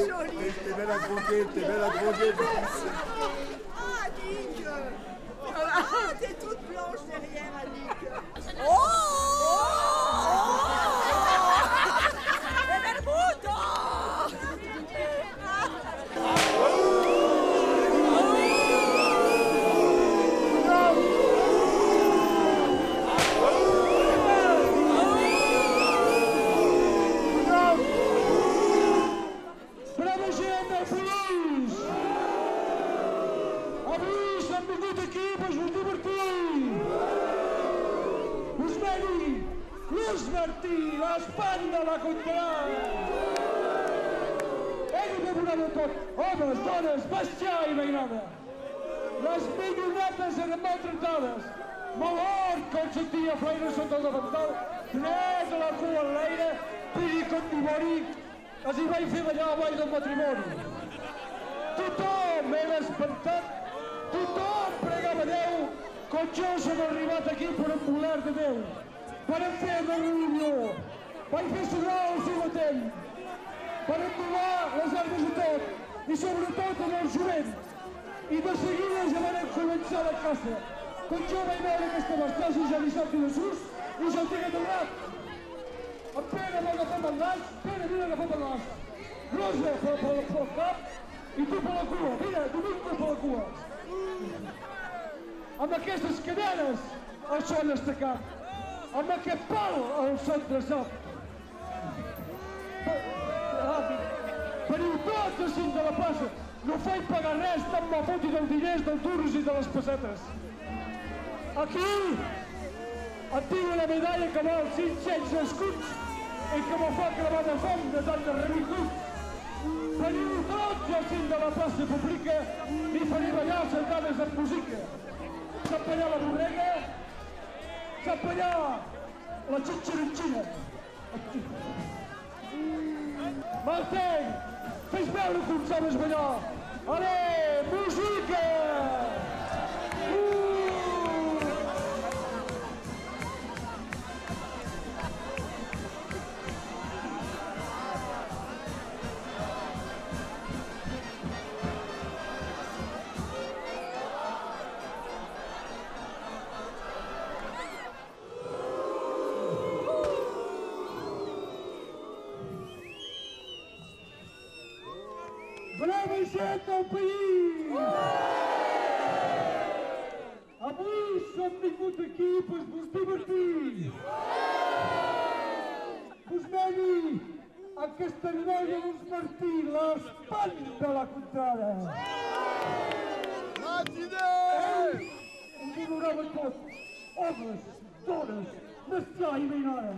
Ah, t'es belle à croquer, t'es belle à croquer. Ah, Annick Ah, t'es toute blanche derrière, Annick. Veni l'ús Martí, l'espant de la contrada! Ell ho devorava tot, homes, dones, bestiar i mainada! Les millonetes eren maltratades, malhort que on sentia flaire sota el davantal, dret a la cua en l'aire, pidi com dimoni, els hi vaig fer ballar a ball del matrimoni. Tothom era espantat, tothom pregava Déu, com jo som arribat aquí per un voler de Déu. Per fer una reunió, vaig fer sonar el seu batell, per envolar les armes a tot, i sobretot en el jovent. I de seguida ja van començar la caça. Quan jo vaig veure aquesta bastassa ja li sap de sus i ja el tinc aterrat. En Pere m'ha agafat el nas, Pere m'ha agafat el nas. Rosa per, per, per el cap i tu per la cua. Mira, Domingo per la cua. Amb aquestes cadenes el son estacat. Amb aquest pal son traçat. Veniu tots a cinc de la plaça. No faig pagar res, tant me foti dels diners, dels duros i de les pessetes. Aquí et tinc una medalla que val 500 escuts i que me fa clavar de fam de tant de revingut. Veniu tots al cim de la plaça pública i faré ballar sentades en música. Ballar la borrega, sap ballar la xitxeritxina. Martell, fes veure com sabes ballar. Ale, música! Gent del país! Avui som vingut aquí per vos divertir! Us veni aquesta noia d'uns Martí, l'espant de la contrada! Ell ho honorava tot, homes, dones, bestiar i mainada.